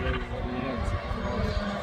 Yeah.